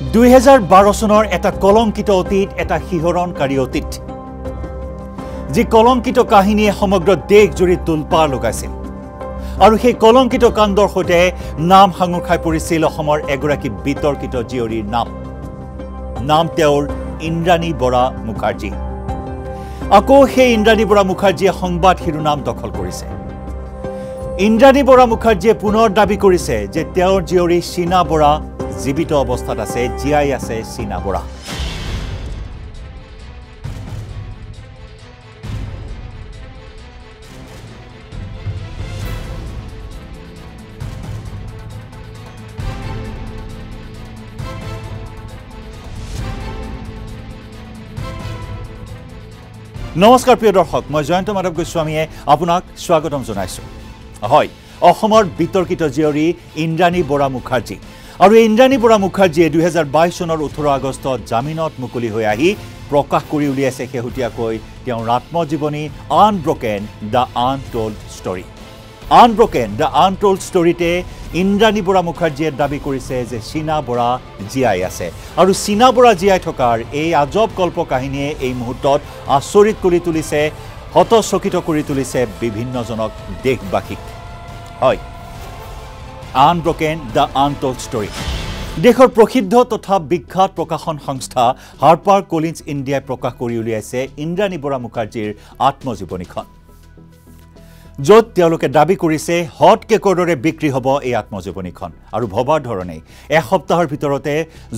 দুহেজাৰ বাৰ চনৰ এটা কলংকিত অতীত এটা শিহৰণকাৰী অতীত। যি কলংকিত কাহিনীয়ে সমগ্ৰ দেশজুৰি তোলপাৰ লগাইছিল। আৰু সেই কলংকিত কাণ্ডৰ সৈতে নাম সাঙুৰ খাই পৰিছিল অসমৰ এগৰাকী বিতৰ্কিত জীয়ৰীৰ নাম। নাম তেওঁৰ ইন্দ্ৰাণী বৰা মুখাৰ্জী। আকৌ সেই ইন্দ্ৰাণী বৰা মুখাৰ্জীয়ে সংবাদ শিৰোনাম দখল কৰিছে। ইন্দ্ৰাণী বৰা মুখাৰ্জীয়ে পুনৰ দাবী কৰিছে যে তেওঁৰ জীয়ৰী চীনা বৰা জীৱিত অৱস্থাত আছে জীয়াই আছে চীনা বৰা। নমস্কাৰ প্ৰিয় দৰ্শক মই জয়ন্ত মাধৱ গোস্বামীয়ে আপোনাক স্বাগতম জনাইছোঁ। হয় অসমৰ বিতৰ্কিত জীয়ৰী ইন্দ্ৰাণী বৰা মুখাৰ্জী। আৰু ইন্দ্ৰাণী বৰা মুখাৰ্জীয়ে দুহেজাৰ বাইছ চনৰ ওঠৰ আগষ্টত জামিনত মুকলি হৈ আহি প্ৰকাশ কৰি উলিয়াইছে শেহতীয়াকৈ তেওঁৰ আত্মজীৱনী unbroken the untold story unbroken the untold ষ্টৰীতে Indrani Bora মুখাৰ্জীয়ে দাবী কৰিছে যে চীনা বৰা জীয়াই আছে। আৰু চীনা বৰা জীয়াই থকাৰ এই আজব কল্প কাহিনীয়ে এই মুহূৰ্তত আচৰিত কৰি তুলিছে হতচকিত কৰি তুলিছে বিভিন্নজনক দেশবাসীক। হয় আনব্ৰকেন দ্য আনটোল্ড ষ্টৰী দেশৰ প্ৰসিদ্ধ তথা বিখ্যাত প্ৰকাশন সংস্থা হাৰ্পাৰ কলিন্স ইণ্ডিয়াই প্ৰকাশ কৰি উলিয়াইছে ইন্দ্ৰাণী বৰা মুখাৰ্জীৰ আত্মজীৱনীখন। য'ত তেওঁলোকে দাবী কৰিছে হট কেকৰ দৰে বিক্ৰী হ'ব এই আত্মজীৱনীখন। আৰু ভবাৰ ধৰণেই এসপ্তাহৰ ভিতৰতে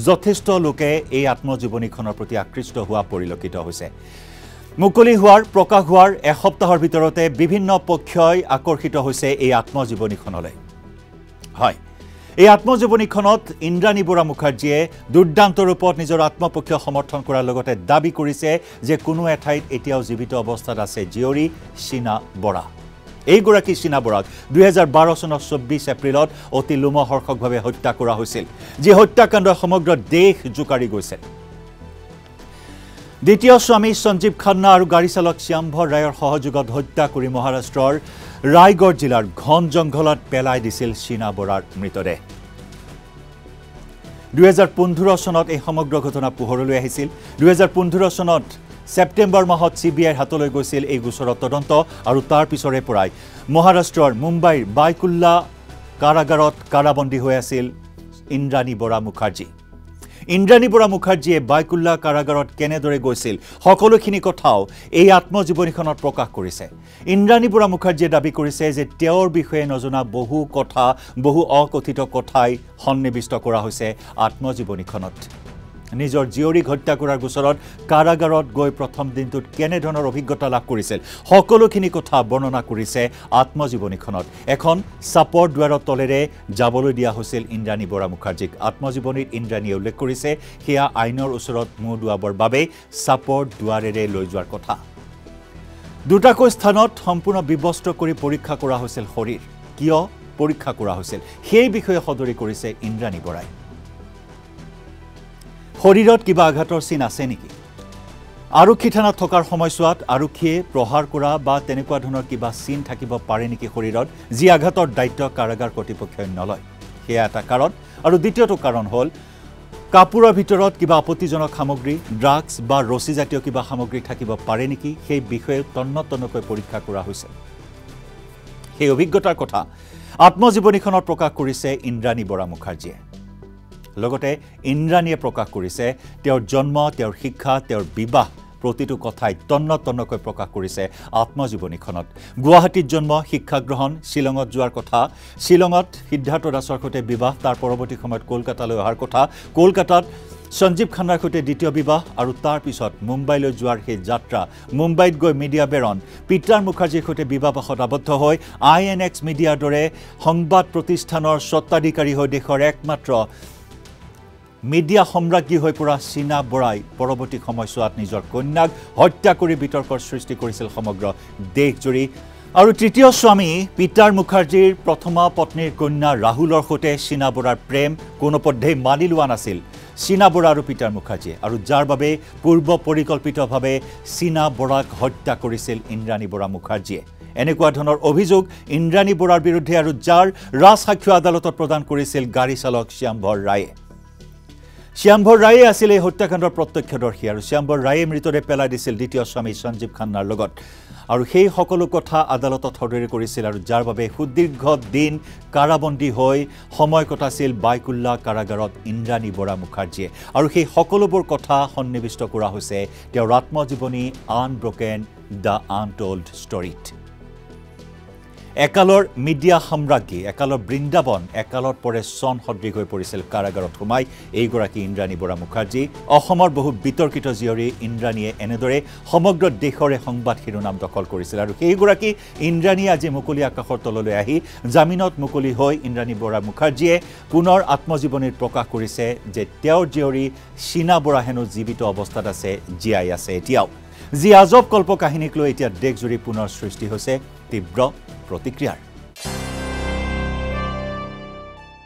যথেষ্ট লোকে এই আত্মজীৱনীখনৰ প্ৰতি আকৃষ্ট হোৱা পৰিলক্ষিত হৈছে। মুকলি হোৱাৰ প্ৰকাশ হোৱাৰ এসপ্তাহৰ ভিতৰতে বিভিন্ন পক্ষই আকৰ্ষিত হৈছে এই আত্মজীৱনীখনলৈ। হয়। এই আত্মজীৱনীখনত ইন্দ্ৰাণী বৰা মুখাৰ্জীয়ে দুৰ্দান্ত ৰূপত নিজৰ আত্মপক্ষ সমৰ্থন কৰাৰ লগতে দাবী কৰিছে যে কোনো এঠাইত এতিয়াও জীৱিত অৱস্থাত আছে জীয়ৰী চীনা বৰা। এইগৰাকী চীনা বৰাক দুহেজাৰ বাৰ চনৰ চৌব্বিছ এপ্ৰিলত অতি লোমহৰ্ষকভাৱে হত্যা কৰা হৈছিল যি হত্যাকাণ্ডই সমগ্ৰ দেশ জোকাৰি গৈছে। দ্বিতীয় স্বামী সঞ্জীৱ খান্না আৰু গাড়ী চালক শ্যামভৰ ৰায়ৰ সহযোগত হত্যা কৰি মহাৰাষ্ট্ৰৰ ৰায়গড় জিলাৰ ঘন জংঘলত পেলাই দিছিল চীনা বৰাৰ মৃতদেহ। দুহেজাৰ পোন্ধৰ চনত এই সমগ্ৰ ঘটনা পোহৰলৈ আহিছিল। দুহেজাৰ পোন্ধৰ চনত ছেপ্টেম্বৰ মাহত চি বি আইৰ হাতলৈ গৈছিল এই গোচৰৰ তদন্ত আৰু তাৰ পিছৰে পৰাই মহাৰাষ্ট্ৰৰ মুম্বাইৰ বাইকুল্লা কাৰাগাৰত কাৰাবন্দী হৈ আছিল ইন্দ্ৰাণী বৰা মুখাৰ্জী। ইন্দ্ৰাণী বৰা মুখাৰ্জীয়ে বাইকুল্লা কাৰাগাৰত কেনেদৰে গৈছিল সকলোখিনি কথাও এই আত্মজীৱনীখনত প্ৰকাশ কৰিছে। ইন্দ্ৰাণী বৰা মুখাৰ্জীয়ে দাবী কৰিছে যে তেওঁৰ বিষয়ে নজনা বহু কথা বহু অকথিত কথাই সন্নিৱিষ্ট কৰা হৈছে আত্মজীৱনীখনত। নিজৰ জীয়ৰীক হত্যা কৰাৰ গোচৰত কাৰাগাৰত গৈ প্ৰথম দিনটোত কেনেধৰণৰ অভিজ্ঞতা লাভ কৰিছিল সকলোখিনি কথা বৰ্ণনা কৰিছে আত্মজীৱনীখনত। এখন চাপৰ দুৱাৰৰ তলেৰে যাবলৈ দিয়া হৈছিল ইন্দ্ৰাণী বৰা মুখাৰ্জীক। আত্মজীৱনীত ইন্দ্ৰাণীয়ে উল্লেখ কৰিছে সেয়া আইনৰ ওচৰত মূৰ দোৱাবৰ বাবেই চাপৰ দুৱাৰেৰে লৈ যোৱাৰ কথা। দুটাকৈ স্থানত সম্পূৰ্ণ বিবস্ত্ৰ কৰি পৰীক্ষা কৰা হৈছিল শৰীৰ। কিয় পৰীক্ষা কৰা হৈছিল সেই বিষয়ে সদৰি কৰিছে ইন্দ্ৰাণী বৰাই। শৰীৰত কিবা আঘাতৰ চিন আছে নেকি? আৰক্ষী থানাত থকাৰ সময়ছোৱাত আৰক্ষীয়ে প্ৰহাৰ কৰা বা তেনেকুৱা ধৰণৰ কিবা চিন থাকিব পাৰে নেকি শৰীৰত যি আঘাতৰ দায়িত্ব কাৰাগাৰ কৰ্তৃপক্ষই নলয়। সেয়া এটা কাৰণ। আৰু দ্বিতীয়টো কাৰণ হ'ল কাপোৰৰ ভিতৰত কিবা আপত্তিজনক সামগ্ৰী ড্ৰাগছ বা ৰছীজাতীয় কিবা সামগ্ৰী থাকিব পাৰে নেকি সেই বিষয়ে তন্ন তন্নকৈ পৰীক্ষা কৰা হৈছে। সেই অভিজ্ঞতাৰ কথা আত্মজীৱনীখনত প্ৰকাশ কৰিছে ইন্দ্ৰাণী বৰা মুখাৰ্জীয়ে। লগতে ইন্দ্ৰাণীয়ে প্ৰকাশ কৰিছে তেওঁৰ জন্ম তেওঁৰ শিক্ষা তেওঁৰ বিবাহ প্ৰতিটো কথাই তন্ন তন্নকৈ প্ৰকাশ কৰিছে আত্মজীৱনীখনত। গুৱাহাটীত জন্ম শিক্ষা গ্ৰহণ শ্বিলঙত যোৱাৰ কথা শ্বিলঙত সিদ্ধাৰ্থ দাসৰ সৈতে বিবাহ তাৰ পৰৱৰ্তী সময়ত কলকাতালৈ অহাৰ কথা কলকাতাত সঞ্জীৱ খান্নাৰ সৈতে দ্বিতীয় বিবাহ আৰু তাৰ পিছত মুম্বাইলৈ যোৱাৰ সেই যাত্ৰা মুম্বাইত গৈ মিডিয়া বেৰণ পিটাৰ মুখাৰ্জীৰ সৈতে বিবাহপাশত আবদ্ধ হৈ আই এন এক্স মিডিয়াৰ দৰে সংবাদ প্ৰতিষ্ঠানৰ স্বত্বাধিকাৰী হৈ দেশৰ একমাত্ৰ মিডিয়া সম্ৰাজ্ঞী হৈ পৰা চীনা বৰাই পৰৱৰ্তী সময়ছোৱাত নিজৰ কন্যাক হত্যা কৰি বিতৰ্কৰ সৃষ্টি কৰিছিল সমগ্ৰ দেশজুৰি। আৰু তৃতীয় স্বামী পিটাৰ মুখাৰ্জীৰ প্ৰথমা পত্নীৰ কন্যা ৰাহুলৰ সৈতে চীনা বৰাৰ প্ৰেম কোনোপধ্যেই মানি লোৱা নাছিল। চীনা বৰা আৰু পিটাৰ মুখাৰ্জীয়ে আৰু যাৰ বাবে পূৰ্ব পৰিকল্পিতভাৱে চীনা বৰাক হত্যা কৰিছিল ইন্দ্ৰাণী বৰা মুখাৰ্জীয়ে। এনেকুৱা ধৰণৰ অভিযোগ ইন্দ্ৰাণী বৰাৰ বিৰুদ্ধে আৰু যাৰ ৰাজসাক্ষ্য আদালতত প্ৰদান কৰিছিল গাড়ী চালক শ্যামভৰ ৰায়ে। শ্যামভৰ ৰায়ে আছিল এই হত্যাকাণ্ডৰ প্ৰত্যক্ষদৰ্শী আৰু শ্যামভৰ ৰায়ে মৃতদেহ পেলাই দিছিল দ্বিতীয় স্বামী সঞ্জীৱ খান্নাৰ লগত। আৰু সেই সকলো কথা আদালতত সদৰি কৰিছিল আৰু যাৰ বাবে সুদীৰ্ঘ দিন কাৰাবন্দী হৈ সময় কটাইছিল বাইকুল্লা কাৰাগাৰত ইন্দ্ৰাণী বৰা মুখাৰ্জীয়ে। আৰু সেই সকলোবোৰ কথা সন্নিৱিষ্ট কৰা হৈছে তেওঁৰ আত্মজীৱনী আনব্ৰকেন দ্য আনটল্ড ষ্টৰীত। একালৰ মিডিয়া সাম্ৰাজ্ঞী একালৰ বৃন্দাবন একালত পৰে চন সদৃশ হৈ পৰিছিল কাৰাগাৰত সোমাই। এইগৰাকী ইন্দ্ৰাণী বৰা মুখাৰ্জী অসমৰ বহু বিতৰ্কিত জীয়ৰী ইন্দ্ৰাণীয়ে এনেদৰে সমগ্ৰ দেশৰে সংবাদ শিৰোনাম দখল কৰিছিল আৰু সেইগৰাকী ইন্দ্ৰাণী আজি মুকলি আকাশৰ তললৈ আহি জামিনত মুকলি হৈ ইন্দ্ৰাণী বৰা মুখাৰ্জীয়ে পুনৰ আত্মজীৱনীত প্ৰকাশ কৰিছে যে তেওঁৰ জীয়ৰী চীনা বৰা হেনো জীৱিত অৱস্থাত আছে জীয়াই আছে এতিয়াও। যি আজব কল্প কাহিনীক লৈ এতিয়া দেশজুৰি পুনৰ সৃষ্টি হৈছে তীব্ৰ প্ৰতিক্ৰিয়াৰ